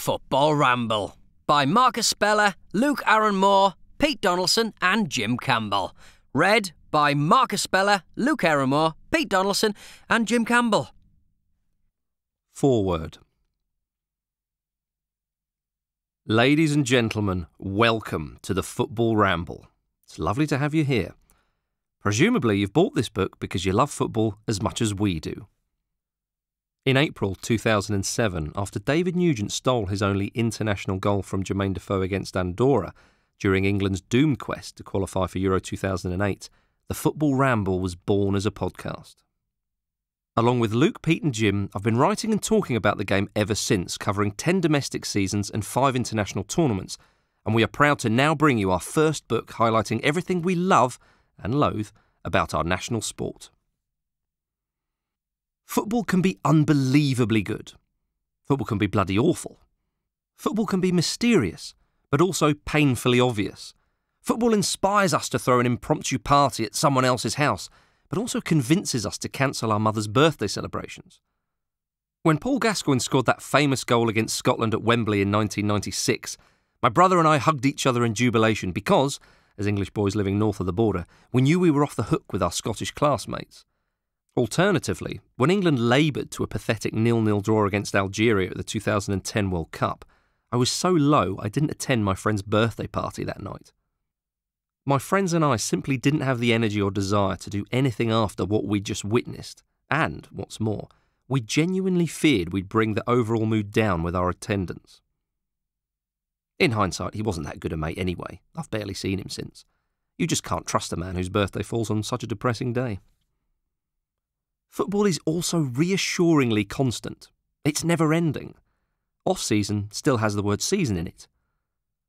Football Ramble by Marcus Speller, Luke Aaron Moore, Pete Donaldson, and Jim Campbell. Read by Marcus Speller, Luke Aaron Moore, Pete Donaldson, and Jim Campbell. Forward. Ladies and gentlemen, welcome to the Football Ramble. It's lovely to have you here. Presumably, you've bought this book because you love football as much as we do. In April 2007, after David Nugent stole his only international goal from Jermaine Defoe against Andorra during England's doomed quest to qualify for Euro 2008, the Football Ramble was born as a podcast. Along with Luke, Pete, and Jim, I've been writing and talking about the game ever since, covering 10 domestic seasons and 5 international tournaments, and we are proud to now bring you our first book highlighting everything we love and loathe about our national sport. Football can be unbelievably good. Football can be bloody awful. Football can be mysterious, but also painfully obvious. Football inspires us to throw an impromptu party at someone else's house, but also convinces us to cancel our mother's birthday celebrations. When Paul Gascoigne scored that famous goal against Scotland at Wembley in 1996, my brother and I hugged each other in jubilation because, as English boys living north of the border, we knew we were off the hook with our Scottish classmates. Alternatively, when England laboured to a pathetic nil-nil draw against Algeria at the 2010 World Cup, I was so low I didn't attend my friend's birthday party that night. My friends and I simply didn't have the energy or desire to do anything after what we'd just witnessed, and, what's more, we genuinely feared we'd bring the overall mood down with our attendance. In hindsight, he wasn't that good a mate anyway. I've barely seen him since. You just can't trust a man whose birthday falls on such a depressing day. Football is also reassuringly constant. It's never ending. Off season still has the word season in it.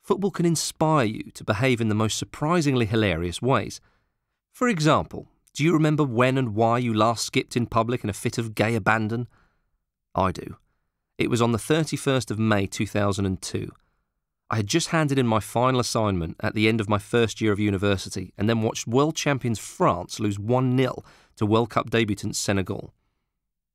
Football can inspire you to behave in the most surprisingly hilarious ways. For example, do you remember when and why you last skipped in public in a fit of gay abandon? I do. It was on the 31st of May 2002. I had just handed in my final assignment at the end of my first year of university and then watched world champions France lose 1 0 to World Cup debutants Senegal.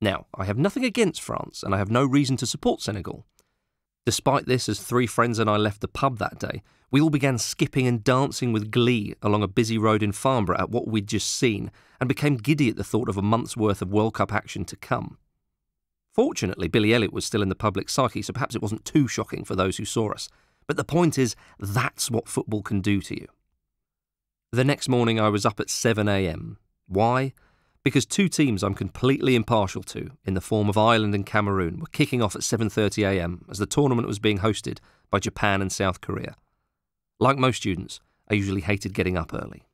Now, I have nothing against France and I have no reason to support Senegal. Despite this, as three friends and I left the pub that day, we all began skipping and dancing with glee along a busy road in Farnborough at what we'd just seen and became giddy at the thought of a month's worth of World Cup action to come. Fortunately, Billy Elliot was still in the public psyche, so perhaps it wasn't too shocking for those who saw us. But the point is, that's what football can do to you. The next morning, I was up at 7am. Why? Because two teams I'm completely impartial to, in the form of Ireland and Cameroon, were kicking off at 7.30am as the tournament was being hosted by Japan and South Korea. Like most students, I usually hated getting up early.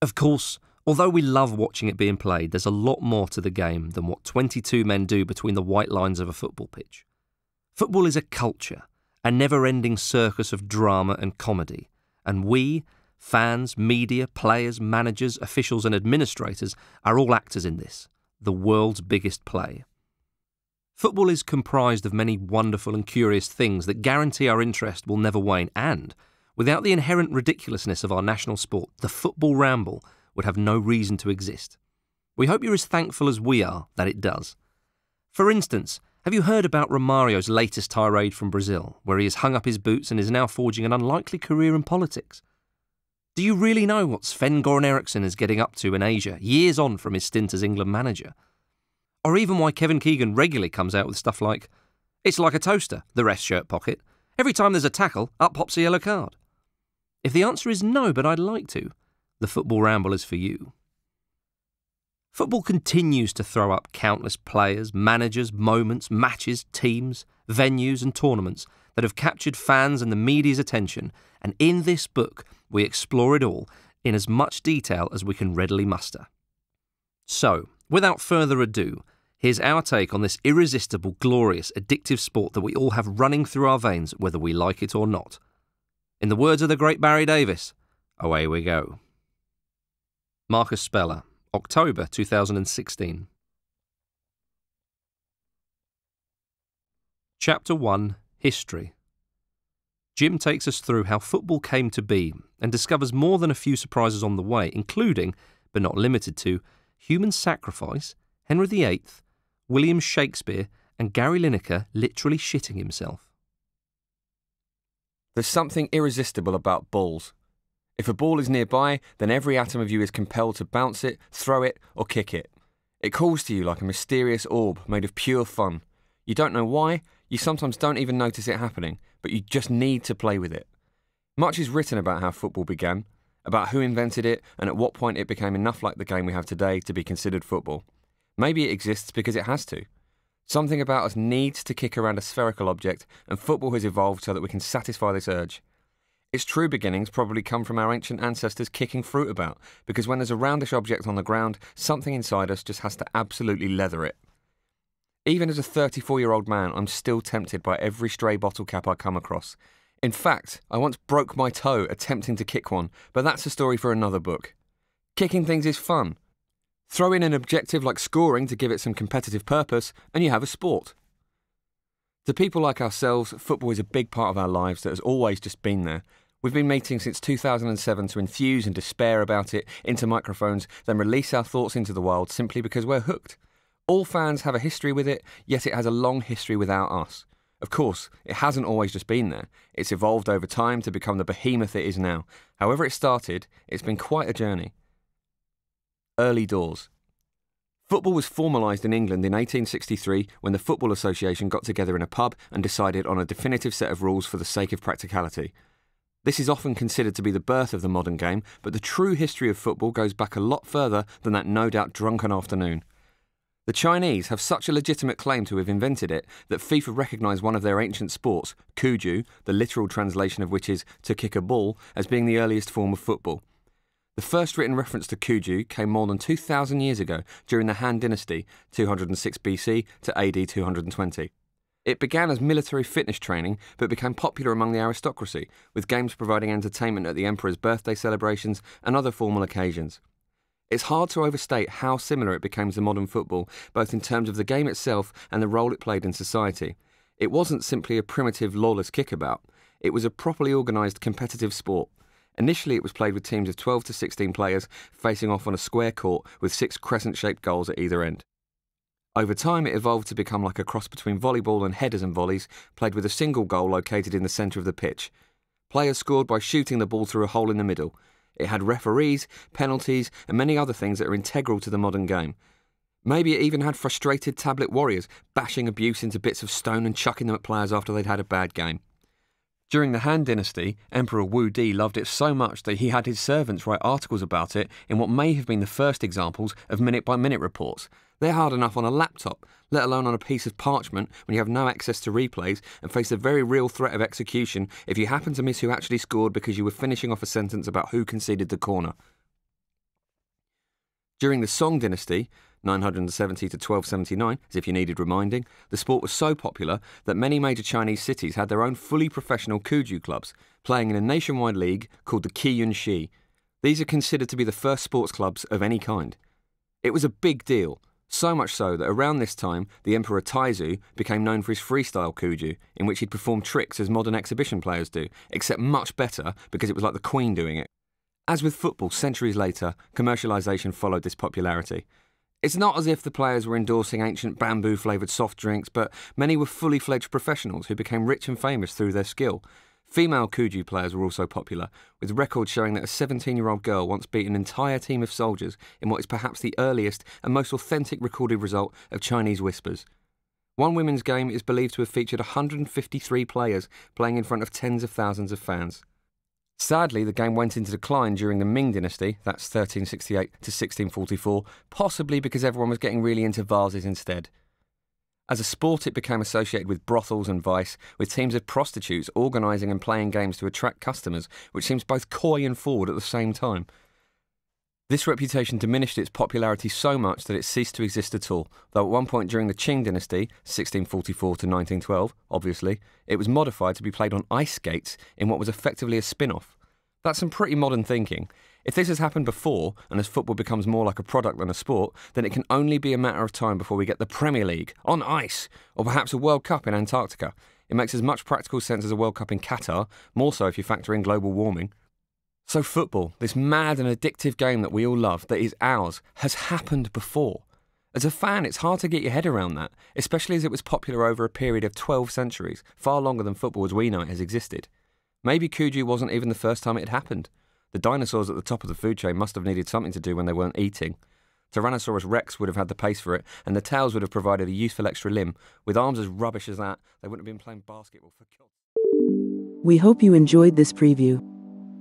Of course, although we love watching it being played, there's a lot more to the game than what 22 men do between the white lines of a football pitch. Football is a culture, a never ending circus of drama and comedy, and we, fans, media, players, managers, officials, and administrators, are all actors in this, the world's biggest play. Football is comprised of many wonderful and curious things that guarantee our interest will never wane, and, without the inherent ridiculousness of our national sport, the football ramble would have no reason to exist. We hope you're as thankful as we are that it does. For instance, have you heard about Romario's latest tirade from Brazil, where he has hung up his boots and is now forging an unlikely career in politics? Do you really know what Sven Goran Eriksson is getting up to in Asia, years on from his stint as England manager? Or even why Kevin Keegan regularly comes out with stuff like, It's like a toaster, the rest shirt pocket. Every time there's a tackle, up pops a yellow card. If the answer is no, but I'd like to, the football ramble is for you. Football continues to throw up countless players, managers, moments, matches, teams, venues, and tournaments that have captured fans and the media's attention, and in this book, we explore it all in as much detail as we can readily muster. So, without further ado, here's our take on this irresistible, glorious, addictive sport that we all have running through our veins, whether we like it or not. In the words of the great Barry Davies, away we go. Marcus Speller, October 2016. Chapter 1 History Jim takes us through how football came to be and discovers more than a few surprises on the way, including, but not limited to, human sacrifice, Henry VIII, William Shakespeare, and Gary Lineker literally shitting himself. There's something irresistible about balls. If a ball is nearby, then every atom of you is compelled to bounce it, throw it, or kick it. It calls to you like a mysterious orb made of pure fun. You don't know why, you sometimes don't even notice it happening, but you just need to play with it. Much is written about how football began, about who invented it, and at what point it became enough like the game we have today to be considered football. Maybe it exists because it has to. Something about us needs to kick around a spherical object, and football has evolved so that we can satisfy this urge. Its true beginnings probably come from our ancient ancestors kicking fruit about, because when there's a roundish object on the ground, something inside us just has to absolutely leather it. Even as a 34 year old man, I'm still tempted by every stray bottle cap I come across, in fact, I once broke my toe attempting to kick one, but that's a story for another book. Kicking things is fun. Throw in an objective like scoring to give it some competitive purpose, and you have a sport. To people like ourselves, football is a big part of our lives that has always just been there. We've been meeting since 2007 to enthuse and despair about it into microphones, then release our thoughts into the world simply because we're hooked. All fans have a history with it, yet it has a long history without us. Of course, it hasn't always just been there. It's evolved over time to become the behemoth it is now. However, it started, it's been quite a journey. Early doors. Football was formalised in England in 1863 when the Football Association got together in a pub and decided on a definitive set of rules for the sake of practicality. This is often considered to be the birth of the modern game, but the true history of football goes back a lot further than that no doubt drunken afternoon. The Chinese have such a legitimate claim to have invented it that FIFA recognise one of their ancient sports, Cuju, the literal translation of which is to kick a ball, as being the earliest form of football. The first written reference to Cuju came more than 2,000 years ago during the Han Dynasty, 206 BC to AD 220. It began as military fitness training, but became popular among the aristocracy, with games providing entertainment at the emperor's birthday celebrations and other formal occasions. It's hard to overstate how similar it became to modern football, both in terms of the game itself and the role it played in society. It wasn't simply a primitive, lawless kickabout, it was a properly organised competitive sport. Initially, it was played with teams of 12 to 16 players facing off on a square court with six crescent shaped goals at either end. Over time, it evolved to become like a cross between volleyball and headers and volleys, played with a single goal located in the centre of the pitch. Players scored by shooting the ball through a hole in the middle. It had referees, penalties, and many other things that are integral to the modern game. Maybe it even had frustrated tablet warriors bashing abuse into bits of stone and chucking them at players after they'd had a bad game. During the Han Dynasty, Emperor Wu Di loved it so much that he had his servants write articles about it in what may have been the first examples of minute by minute reports, they're hard enough on a laptop, let alone on a piece of parchment when you have no access to replays and face the very real threat of execution if you happen to miss who actually scored because you were finishing off a sentence about who conceded the corner. During the Song dynasty, 970 to 1279, as if you needed reminding, the sport was so popular that many major Chinese cities had their own fully professional Cuju clubs, playing in a nationwide league called the Qiyun She. These are considered to be the first sports clubs of any kind. It was a big deal, so much so that around this time, the Emperor Taizu became known for his freestyle Cuju, in which he'd perform tricks as modern exhibition players do, except much better because it was like the Queen doing it. As with football, centuries later, commercialisation followed this popularity. It's not as if the players were endorsing ancient bamboo flavoured soft drinks, but many were fully fledged professionals who became rich and famous through their skill, Female Cuju players were also popular, with records showing that a 17 year old girl once beat an entire team of soldiers in what is perhaps the earliest and most authentic recorded result of Chinese whispers. One women's game is believed to have featured 153 players playing in front of tens of thousands of fans. Sadly, the game went into decline during the Ming Dynasty, that's 1368 to 1644, possibly because everyone was getting really into vases instead. As a sport, it became associated with brothels and vice, with teams of prostitutes organising and playing games to attract customers, which seems both coy and forward at the same time. This reputation diminished its popularity so much that it ceased to exist at all, though at one point during the Qing dynasty, 1644 to 1912, obviously, it was modified to be played on ice skates in what was effectively a spin off. That's some pretty modern thinking. If this has happened before, and as football becomes more like a product than a sport, then it can only be a matter of time before we get the Premier League on ice, or perhaps a World Cup in Antarctica. It makes as much practical sense as a World Cup in Qatar, more so if you factor in global warming. So, football, this mad and addictive game that we all love, that is ours, has happened before. As a fan, it's hard to get your head around that, especially as it was popular over a period of 12 centuries, far longer than football as we know it has existed. Maybe Cuju wasn't even the first time it had happened. The dinosaurs at the top of the food chain must have needed something to do when they weren't eating. Tyrannosaurus rex would have had the pace for it, and the tails would have provided a useful extra limb. With arms as rubbish as that, they wouldn't have been playing basketball for. We hope you enjoyed this preview.